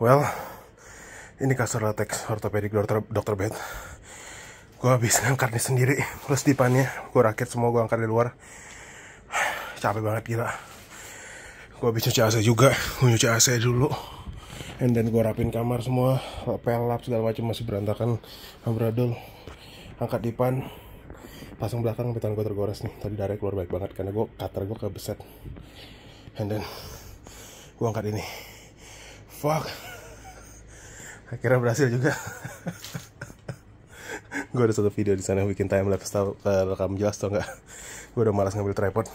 Well, ini kasur latex ortopedik dokter dokter bed. Gue habis ngangkat nih sendiri, plus dipannya gue rakit semua gue angkat di luar. Capek banget gila. Gue habis nyuci AC juga, gue nyuci AC dulu. And then gue rapin kamar semua, pelap segala macam masih berantakan, ambradul. Angkat dipan, pasang belakang pitan gue tergores nih. Tadi darah keluar baik banget karena gue cutter gue kebeset. And then gue angkat ini. Fuck. Akhirnya berhasil juga. gue ada satu video di sana bikin time lapse tahu kalau kamu jelas tau nggak? Gue udah malas ngambil tripod.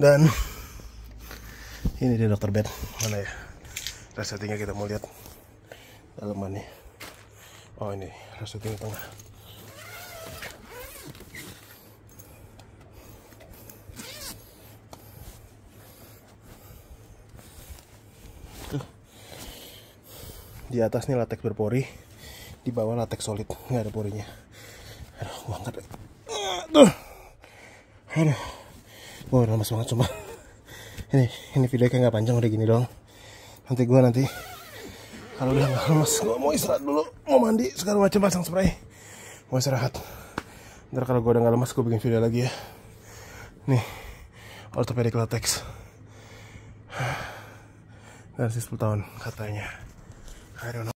Dan ini dia dokter bed. Mana ya? Resettingnya kita mau lihat. Dalamannya. Oh ini. Resetting tengah di atas nih latex berpori di bawah latex solid nggak ada porinya. Aduh gua angkat. Aduh. Aduh. Gua udah lemas banget cuma. Ini ini video kayak nggak panjang udah gini dong nanti gua nanti. Kalau udah nggak lemas gua mau istirahat dulu mau mandi segala macam pasang spray. Mau istirahat. Ntar kalau gua udah nggak lemas gua bikin video lagi ya. Nih orthopedic latex. Garansi 10 tahun katanya I don't know